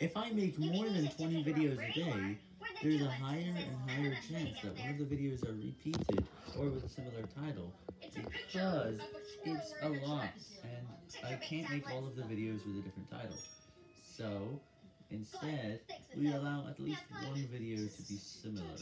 If I make more than 20 videos a day, there's a higher and higher chance that one of the videos are repeated or with a similar title, because it's a lot, and I can't make all of the videos with a different title. So, instead, we allow at least one video to be similar.